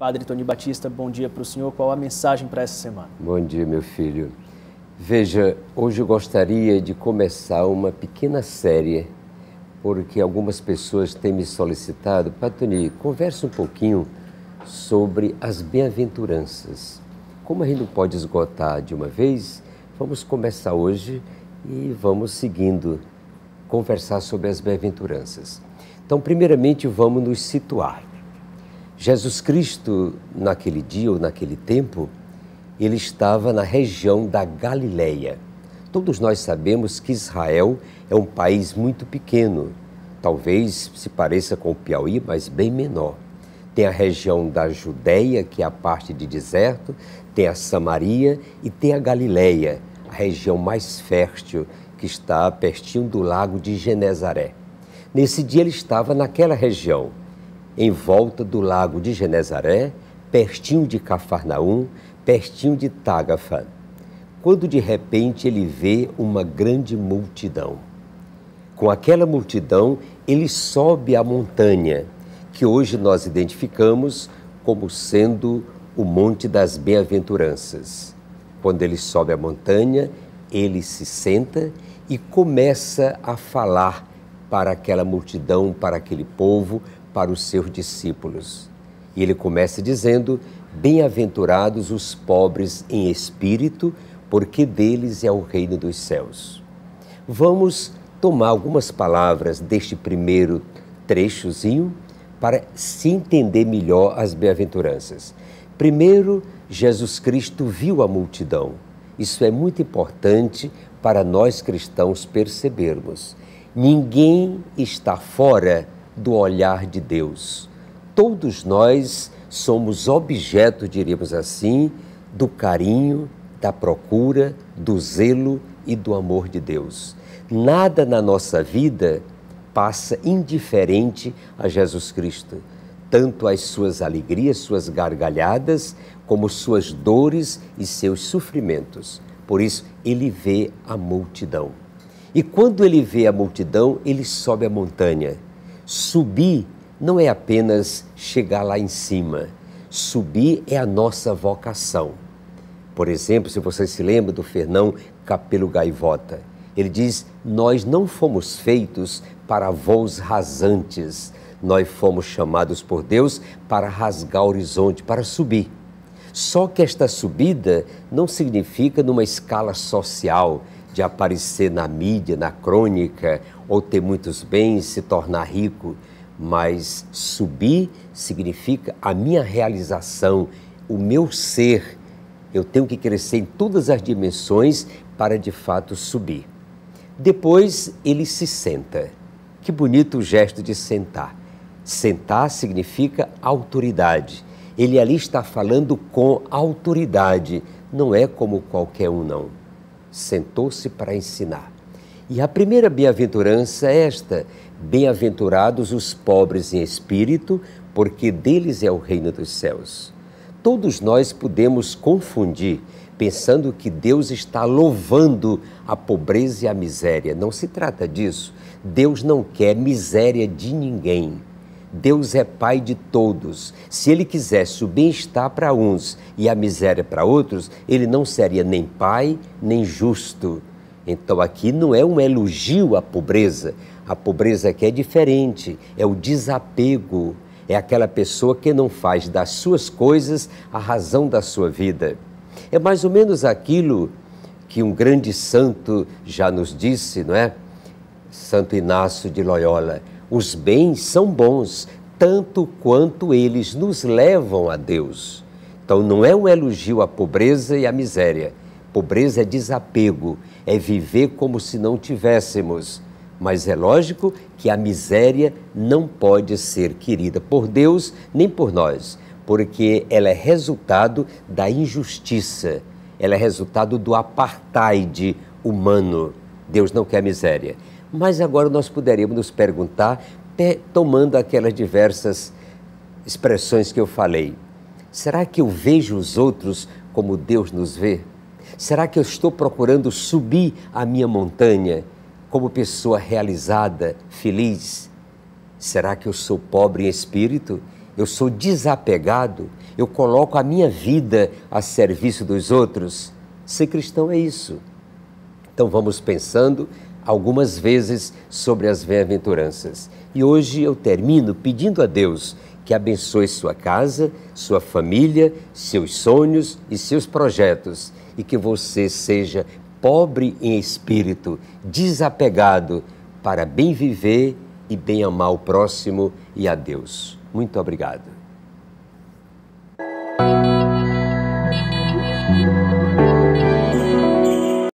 Padre Tony Batista, bom dia para o senhor. Qual a mensagem para essa semana? Bom dia, meu filho. Veja, hoje eu gostaria de começar uma pequena série, porque algumas pessoas têm me solicitado, Padre Tony, converse um pouquinho sobre as bem-aventuranças. Como a gente não pode esgotar de uma vez, vamos começar hoje e vamos seguindo conversar sobre as bem-aventuranças. Então, primeiramente, vamos nos situar. Jesus Cristo, naquele dia ou naquele tempo, ele estava na região da Galileia. Todos nós sabemos que Israel é um país muito pequeno, talvez se pareça com o Piauí, mas bem menor. Tem a região da Judéia, que é a parte de deserto, tem a Samaria e tem a Galileia, a região mais fértil que está pertinho do lago de Genezaré. Nesse dia ele estava naquela região, em volta do lago de Genezaré, pertinho de Cafarnaum, pertinho de Tagafã. Quando de repente ele vê uma grande multidão. Com aquela multidão, ele sobe a montanha, que hoje nós identificamos como sendo o Monte das Bem-aventuranças. Quando ele sobe a montanha, ele se senta e começa a falar para aquela multidão, para aquele povo, para os seus discípulos. E ele começa dizendo: Bem-aventurados os pobres em espírito, porque deles é o reino dos céus. Vamos tomar algumas palavras deste primeiro trechozinho para se entender melhor as bem-aventuranças. Primeiro, Jesus Cristo viu a multidão. Isso é muito importante para nós cristãos percebermos. Ninguém está fora do olhar de Deus. Todos nós somos objeto, diríamos assim, do carinho, da procura, do zelo e do amor de Deus. Nada na nossa vida passa indiferente a Jesus Cristo. Tanto as suas alegrias, suas gargalhadas, como suas dores e seus sofrimentos. Por isso, ele vê a multidão. E quando ele vê a multidão, ele sobe a montanha. Subir não é apenas chegar lá em cima. Subir é a nossa vocação. Por exemplo, se você se lembra do Fernão Capelo Gaivota, ele diz: Nós não fomos feitos para voos rasantes, nós fomos chamados por Deus para rasgar o horizonte, para subir. Só que esta subida não significa numa escala social, de aparecer na mídia, na crônica, ou ter muitos bens, se tornar rico, mas subir significa a minha realização, o meu ser. Eu tenho que crescer em todas as dimensões para de fato subir. Depois ele se senta. Que bonito o gesto de sentar. Sentar significa autoridade. Ele ali está falando com autoridade, não é como qualquer um, não sentou-se para ensinar. E a primeira bem-aventurança é esta: Bem-aventurados os pobres em espírito, porque deles é o reino dos céus. Todos nós podemos confundir, pensando que Deus está louvando a pobreza e a miséria. Não se trata disso. Deus não quer miséria de ninguém. Deus é Pai de todos. Se Ele quisesse o bem-estar para uns e a miséria para outros, Ele não seria nem Pai, nem justo. Então aqui não é um elogio à pobreza. A pobreza aqui é diferente, é o desapego. É aquela pessoa que não faz das suas coisas a razão da sua vida. É mais ou menos aquilo que um grande santo já nos disse, não é? Santo Inácio de Loyola os bens são bons, tanto quanto eles nos levam a Deus. Então não é um elogio à pobreza e à miséria. Pobreza é desapego, é viver como se não tivéssemos. Mas é lógico que a miséria não pode ser querida por Deus nem por nós, porque ela é resultado da injustiça, ela é resultado do apartheid humano. Deus não quer miséria. Mas agora nós poderíamos nos perguntar, tomando aquelas diversas expressões que eu falei: será que eu vejo os outros como Deus nos vê? Será que eu estou procurando subir a minha montanha como pessoa realizada, feliz? Será que eu sou pobre em espírito? eu sou desapegado, eu coloco a minha vida a serviço dos outros. Ser cristão é isso. Então vamos pensando algumas vezes sobre as bem-aventuranças. E hoje eu termino pedindo a Deus que abençoe sua casa, sua família, seus sonhos e seus projetos e que você seja pobre em espírito, desapegado para bem viver e bem amar o próximo e a Deus. Muito obrigado.